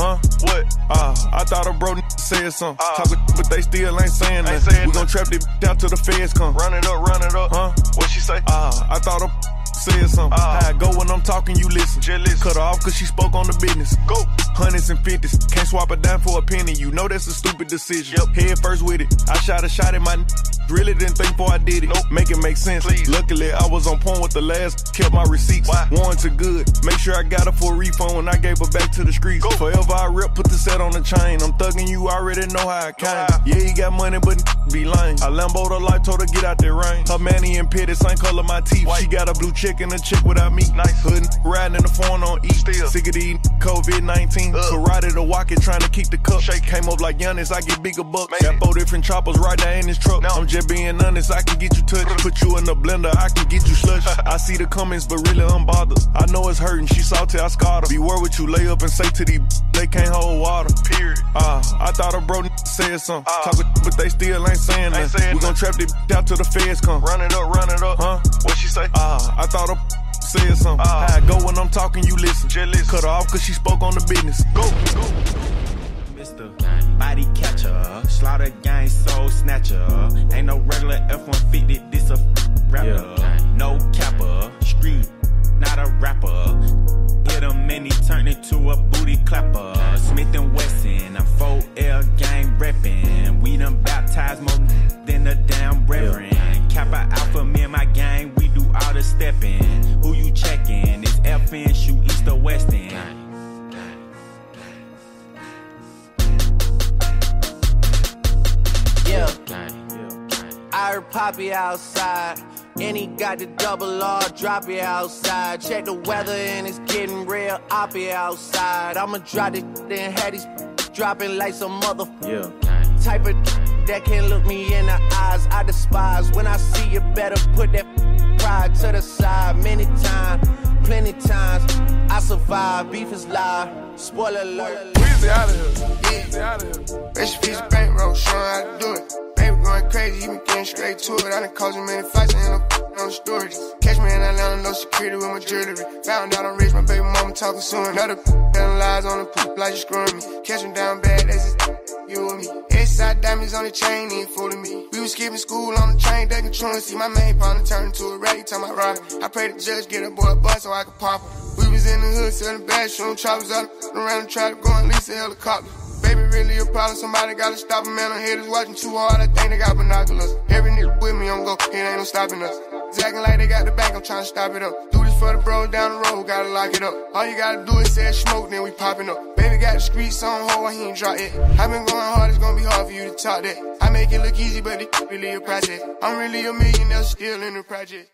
Huh? What? Ah, I thought a bro said something. Ah. Talking, but they still ain't saying Ain't nothing. we gon' trap this down till the feds come. Run it up, run it up. Huh? What she say? Ah, I thought a said something. Ah. How I go when I'm talking, you listen. Listen. Cut her off cause she spoke on the business. Go. Hundreds and fifties, can't swap a dime for a penny. You know that's a stupid decision. Yep. Head first with it. I shot a shot at my n- really didn't think before I did it. Nope. Make it make sense. Please. Luckily, I was on point with the last. Kept my receipts. Why? to good. Make sure I got her for a refund when I gave her back to the streets. Go. Forever I rip, put the set on the chain. I'm thugging you, already know how I came. Yeah, he got money, but n- be lame. I Lambo the life, told her get out that rain. Her manny and pitted, same color my teeth. White. She got a blue chick and a chick without me. Nice. Hood riding in the phone on E. Still. Sick of these COVID 19. Ugh. Karate to walk it, trying to keep the cup. Shake. Came up like Giannis, I get bigger bucks. Got four different choppers right there in this truck. Now. I'm just being honest, I can get you touched. Put you in the blender, I can get you slush. I see the comments, but really I'm bothered. I know it's hurting, she salty, I scarred her. Beware what you lay up and say to these they can't hold water. Period. Ah, I thought a bro said something. Ah. Talking, but they still ain't saying nothing. saying we gon' trap this out till the feds come. Run it up, run it up. Huh? What she say? Ah, I thought a said something. Ah. I go when I'm talking, you listen. Just listen. Cut her off cause she spoke on the business. Go, go. Mr. Body catcher, slaughter gang soul snatcher. Ain't no regular F-150, this a rapper. No capper, street, not a rapper. Hit him and he turned into a booty clapper. Smith and Wesson, a 4L gang reppin'. We done baptized more than a damn reverend. Kappa Alpha, me and my gang, we do all the steppin'. Who you checkin'? It's FN, shoot east or west I heard Poppy outside. And he got the double R, drop it outside. Check the weather and it's getting real oppy outside. I'ma drop it, then have these dropping like some mother Yeah. type of that can't look me in the eyes. I despise when I see you better put that pride to the side. Many times, plenty times, I survive. Beef is live. Spoiler alert. Weezy out of here. Weezy out of here. Rest piece of bankroll, showing how to do it. Going crazy, you been getting straight to it. I done caused him many fights, and I'm on the storage. Catch me in Atlanta, no security with my jewelry. Found out I'm rich, my baby mama talking soon. Another telling lies on the poop like you screwing me. Catch him down bad, that's just you and me. Inside diamonds on the chain, ain't fooling me. We was skipping school on the train, they controlling. See my main partner turn into a rag, time I ride. I pray the judge get a boy a bus so I can pop him. We was in the hood selling showing choppers out around the trap, going lease a helicopter. Really a problem. Somebody gotta stop him, man. I'm haters watching too hard. I think they got binoculars. Every nigga with me, I'm go. It ain't no stopping us. It's acting like they got the bank. I'm trying to stop it up. Do this for the bros down the road. Gotta lock it up. All you gotta do is say smoke, then we popping up. Baby got the streets on hold. He ain't drop it. i been going hard. It's gonna be hard for you to talk that. I make it look easy, but it really a process. I'm really a millionaire still in the project.